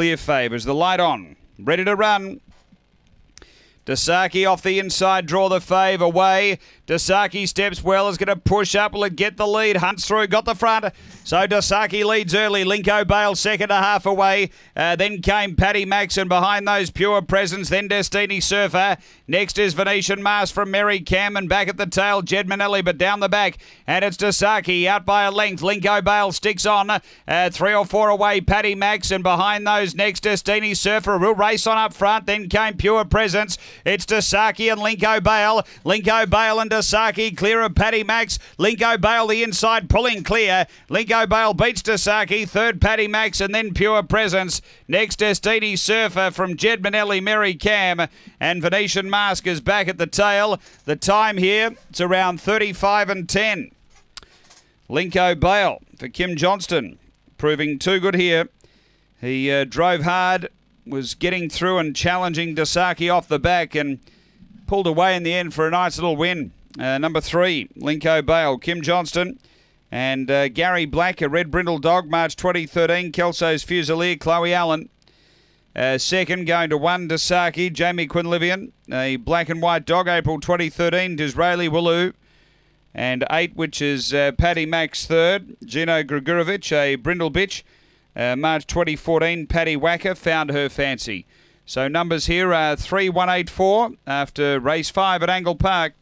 Clear favours. The light on. Ready to run. Dasaki off the inside, draw the fave away. Dasaki steps well, is going to push up. Will it get the lead? Hunts through, got the front. So Dasaki leads early. Linko Bale second a half away. Uh, then came Paddy Maxon behind those Pure Presence. Then Destiny Surfer. Next is Venetian Mast from Mary Cam. And back at the tail, Jed Manelli, but down the back. And it's Dasaki out by a length. Linko Bale sticks on. Uh, three or four away, Paddy Maxon. Behind those, next Destiny Surfer. A real race on up front. Then came Pure Presence. It's Dasaki and Linko Bale. Linko Bale and Dasaki clear of Paddy Max. Linko Bale the inside pulling clear. Linko Bale beats Dasaki. Third Paddy Max and then Pure Presence. Next Destiny Surfer from Jed Manelli, Mary Cam and Venetian Mask is back at the tail. The time here it's around 35 and 10. Linko Bale for Kim Johnston proving too good here. He uh, drove hard, was getting through and challenging Dasaki off the back and pulled away in the end for a nice little win. Uh, number three, Linko Bale, Kim Johnston, and uh, Gary Black, a red brindle dog, March 2013. Kelso's Fusilier, Chloe Allen. Uh, second, going to one, Dasaki, Jamie Quinlivian, a black and white dog, April 2013, Disraeli Wooloo. And eight, which is uh, Paddy Max third, Gino Grigorovic, a brindle bitch. Uh, March 2014, Paddy Wacker found her fancy. So numbers here are 3184 after race five at Angle Park.